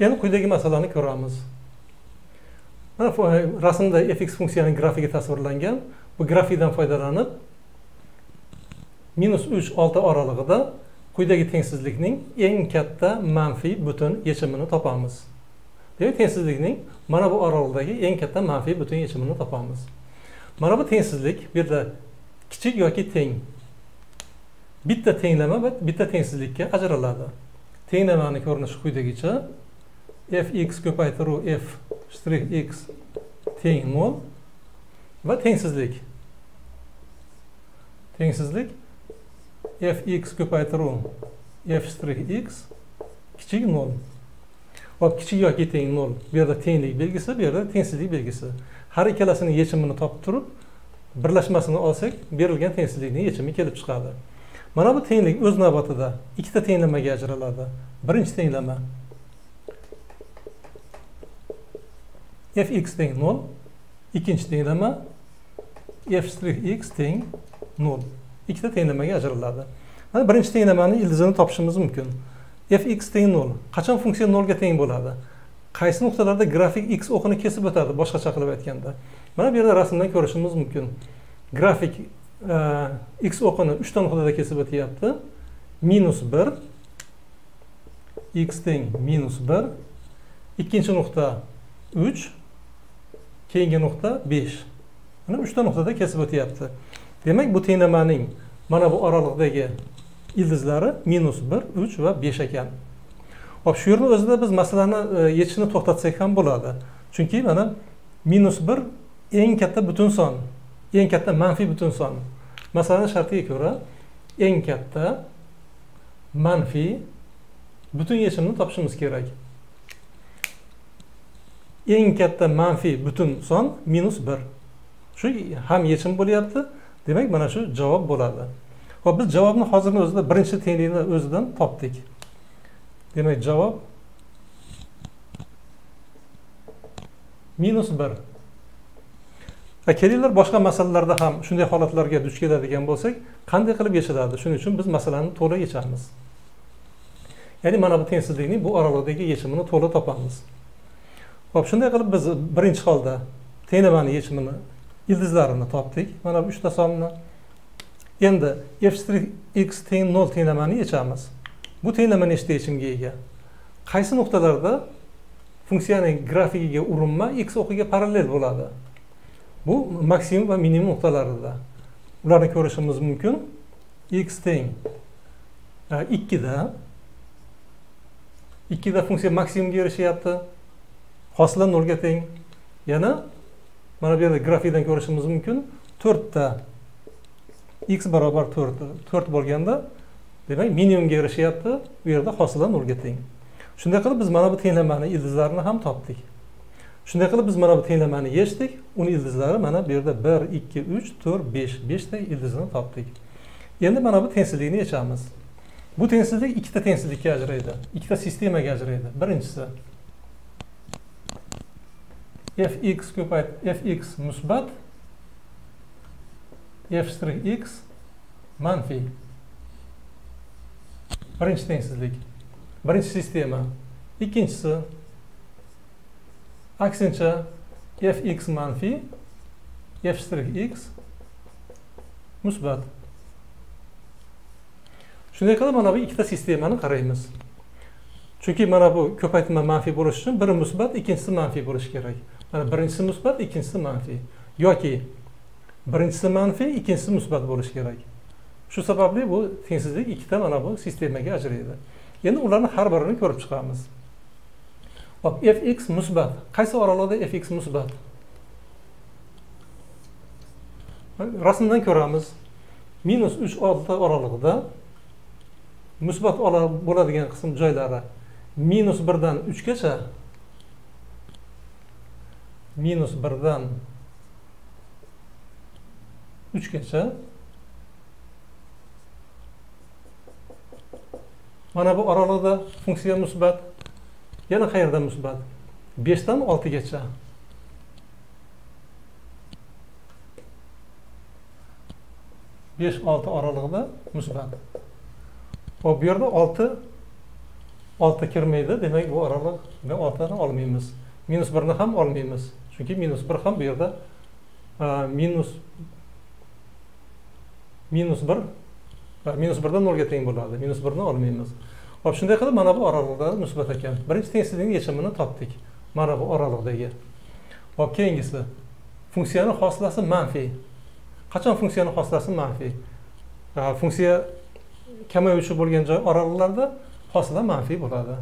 endi quyidagi masalani ko'ramiz. Mana e, rasmda fx funksiyaning grafigi tasvirlangan. Bu grafikdan foydalanib minus uch olti oralig'ida quyidagi tengsizlikning eng katta manfiy butun yechimini topamiz. Demak tengsizlikning mana bu oralig'dagi eng katta manfiy butun yechimini topamiz. Mana bu tengsizlik bu yerda kichik yoki teng. Bitta tenglama va bitta tengsizlikka ajraladi. Tenglamani ko'rinishi quyidagicha fx ko'paytiruv f shtrix x teng nol va tengsizlik. Tengsizlik fx ko'paytiruv f shtrix x kichik nol. Hop kichik yoki teng nol. Bu yerda tenglik belgisi bu yerda tengsizlik belgisi. Har ikkalasini yechimini topib turib birlashmasini olsak berilgan tengsizlikning yechimi kelib chiqadi. Mana bu tenglik o'z navbatida ikkita tenglamaga ajraladi. Birinchi tenglama. Fx teng 0 ikkinchi tenglama f x teng 0 ikkita tenglamaga ajraladi. Mana birinchi tenglamani ildizini topishimiz mumkin. Fx teng 0 qachon funksiya 0 ga teng bo'ladi? Qaysi nuqtalarda grafik x o'qini kesib o'tadi boshqacha qilib aytganda? Mana bu yerda rasmdan ko'rishimiz mumkin. Grafik e, x o'qini uchta nuqtada kesib o'tyapti. Minus 1 x teng minus 1 ikkinchi nuqta 3 keyingi nuqta besh. Mana uchta nuqtada kesib o'tyapti. Demak bu tenglamaning mana bu oraliqdagi ildizlari minus bir uch va besh ekan. Hop shu yerni o'zida biz masalani e, yechishni to'xtatsak ham bo'ladi. Chunki mana minus bir eng katta butun son eng katta manfiy butun son. Masalani shartiga ko'ra eng katta manfiy butun yechimni topishimiz kerak. Eng katta manfiy butun son minus bir. Shu ham yechim bo'lyapti. Demak mana shu javob bo'ladi. Hop biz javobni hozirni o'zida birinchi tenglikni o'zidan topdik. Demak javob minus bir. Kelinglar boshqa masalalarda ham shunday holatlarga duch keladigan bo'lsak qanday qilib yechiladi? Shuning uchun biz masalani to'liq yechamiz. Ya'ni mana bu tengsizlikning bu oraliqdagi yechimini to'liq topamiz. Ho'p shunday qilib biz birinchi holda tenglamani yechimini ildizlarini topdik. Mana bu uchta sonni. Endi f x teng nol tenglamani yechamiz. Bu tenglama nechta yechimga ega. Qaysi nuqtalarda? Funksiyaning grafigiga urinma x o'qiga parallel bo'ladi. Bu maksimum va minimum nuqtalarida. Ularni ko'rishimiz mumkin. X teng e, ikkida. Ikkida funksiya maksimumga erishyapti. Hosila nolga teng. Yana mana bu yerda grafikdan ko'rishimiz mumkin. To'rtta x barobar to'rt to'rt bo'lganda demak minimumga erishyapti. U yerda hosila nolga teng. Shunday qilib biz mana bu tenglamani ildizlarini ham topdik. Shunday qilib biz mana bu tenglamani yechdik. Uni ildizlari mana bu yerda bir ikki uch to'rt besh beshta ildizini topdik. Endi mana bu tengsizlikni yechamiz. Bu tengsizlik ikkita tengsizlikka ajraydi ikkita sistemaga ajraydi. Birinchisi fx ko'payt fx musbat f strix x manfiy birinchi tengsizlik birinchi sistema ikkinchisi aksincha fx manfiy f x musbat shunday qilib mana bu ikkita sistemani qaraymiz chunki mana bu ko'paytma manfiy bo'lishi uchun biri musbat ikkinchisi manfiy bo'lishi kerak mana birinchisi musbat ikkinchisi manfiy yoki birinchisi manfiy ikkinchisi musbat bo'lishi kerak. Shu sababli bu tengsizlik ikkita mana bu sistemaga ajraydi. Endi ularni har birini ko'rib chiqamiz. Hop fx musbat. Qaysi oraliqda fx musbat? Rasmdan ko'ramiz. Minus uch olti oralig'ida musbat bo'ladigan qism joylari minus birdan uchgacha minus birdan uchgacha mana bu oraliqda funksiya musbat yana qayerda musbat beshdan oltigacha besh olti oralig'ida musbat hop bu yerda olti olti kirmaydi demak bu oraliq oltini olmaymiz minus birni ham olmaymiz chunki minus bir ham bu yerda e, minus minus bir e, minus birdan nolga teng bo'ladi. Minus birni olmaymiz. Hop shunday qilib mana bu oraliqda musbat ekan. Birinchi tengsizlikni yechimini topdik. Mana bu oraliqdagi. Hop keyingisi. Funksiyani hosilasi manfiy. Qachon funksiyani hosilasi manfiy? E, funksiya kamayuvchi bo'lgan joy oraliqlarda hosila manfiy bo'ladi.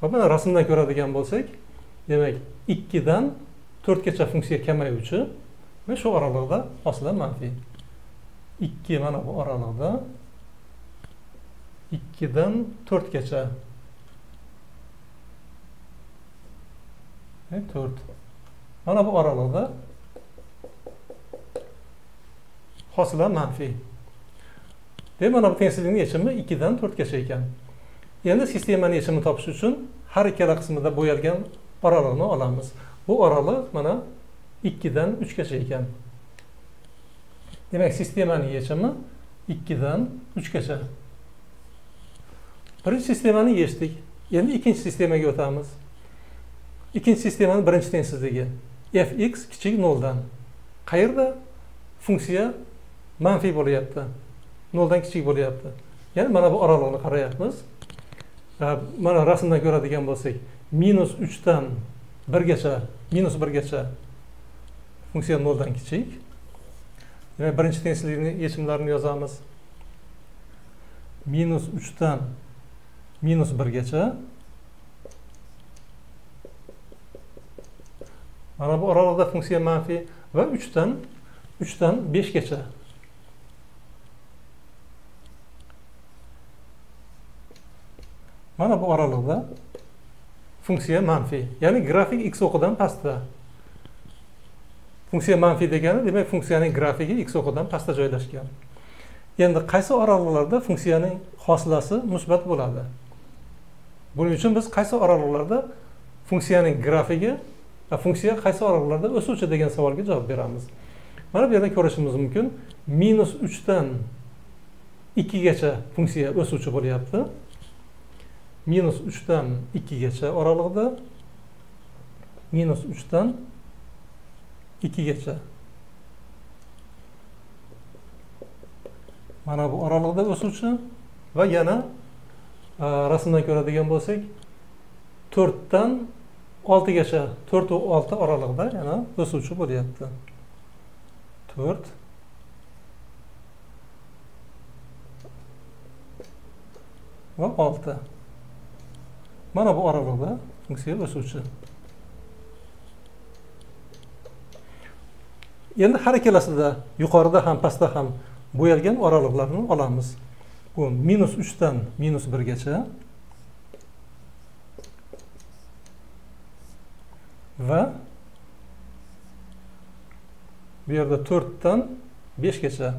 Hop mana rasmdan ko'radigan bo'lsak demak ikkidan to'rtgacha funksiya kamayuvchi va shu oraliqda hosila manfiy ikki mana bu oraliqda ikkidan to'rtgacha. E, to'rt. Mana bu oraliqda hosila manfiy demak mana bu tengsizlikni yechimi ikkidan to'rtgacha ekan. Endi sistemani yechimini topish uchun har ikkala qismida bo'yalgan oraliqni olamiz. Bu oraliq mana ikkidan uchgacha ekan. Demak sistemani yechimi ikkidan uchgacha. Birinchi sistemani yechdik. Endi ikkinchi sistemaga o'tamiz. Ikkinchi sistemani birinchi tengsizligi fx kichik noldan. Qayerda? Funksiya manfiy bo'lyapti. Noldan kichik bo'lyapti. Ya'ni mana bu oraliqni qarayapmiz. Mana rasmdan ko'radigan bo'lsak minus uchdan birgacha minus birgacha funksiya noldan kichik. Demak birinchi tengsizlikni yechimlarini yozamiz. Minus uchdan minus birgacha. Mana bu oralig'ida funksiya manfiy va uchdan uchdan beshgacha. Mana bu oralig'da funksiya manfiy ya'ni grafik x o'qidan pastda. Funksiya manfiy degani demak funksiyaning grafigi x o'qidan pastda joylashgan. Endi qaysi oraliqlarda funksiyaning hosilasi musbat bo'ladi? Buning uchun biz qaysi oraliqlarda funksiyaning grafigi va funksiya qaysi oraliqlarda o'suvchi degan savolga javob beramiz. Mana bu yerda ko'rishimiz mumkin minus uchdan ikkigacha funksiya o'suvchi bo'lyapti. Minus uchdan ikkigacha oralig'ida minus uchdan ikkigacha mana bu oraliqda o'suvchi va yana e, rasmdan ko'radigan bo'lsak to'rtdan oltigacha to'rt va olti oralig'ida yana o'suvchi bo'lyapti. To'rt. Va olti. Mana bu oraliqda funksiya o'suvchi endi har ikkalasida yuqorida ham pastda ham bo'yalgan oraliqlarni olamiz. Bu minus uchdan minus birgacha. Va bu yerda to'rtdan beshgacha.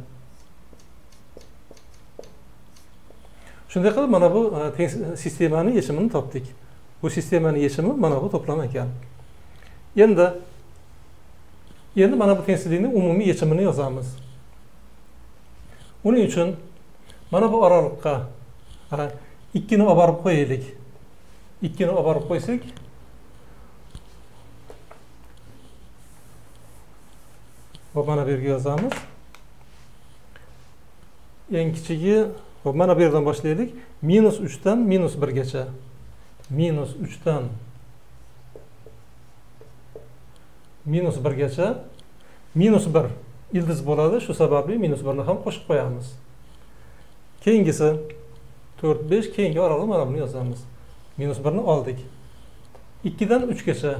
Shunday qilib mana bu e, teng sistemani yechimini topdik. Bu sistemani yechimi mana bu to'plam ekan. Endi endi mana bu tengsizlikni umumiy yechimini yozamiz. Uning uchun mana bu oraliqqa ikkini olib borib qo'yaylik. Ikkini olib borib qo'ysak va mana bu yerga yozamiz. Eng kichigi hop mana bu yerdan boshlaylik. Minus uchdan minus birgacha. Minus uchdan minus birgacha. Minus bir ildiz bo'ladi. Shu sababli minus birni ham qo'shib qo'yamiz. Keyingisi to'rt besh keyingi oraliq mana buni yozamiz. Minus birni oldik. Ikkidan uchgacha.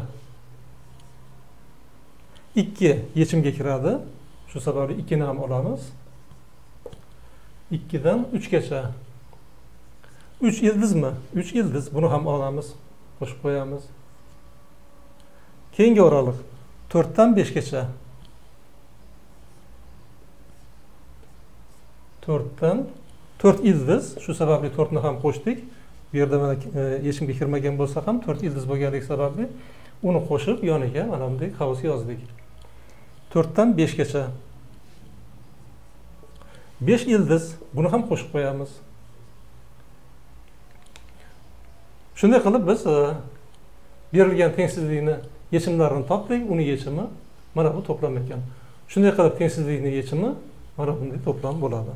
Ikki yechimga kiradi. Shu sababli ikkini ham olamiz. Ikkidan uchgacha. Uch ildizmi uch ildiz buni ham olamiz. Qo'shib qo'yamiz. Keyingi oraliq. To'rtdan beshgacha. To'rtdan to'rt ildiz shu sababli to'rtni ham qo'shdik. Bu yerda mana e, hech kimga kirmagan bo'lsa ham to'rt ildiz bo'lganligi sababli uni qo'shib yoniga mana bunday qavs yozdik to'rtdan beshgacha. Besh ildiz buni ham qo'shib qo'yamiz. Shunday qilib biz e, berilgan tengsizlikni yechimlarini topdik uni yechimi mana bu to'plam ekan. Shunday qilib tengsizlikni yechimi mana bunday to'plam bo'ladi.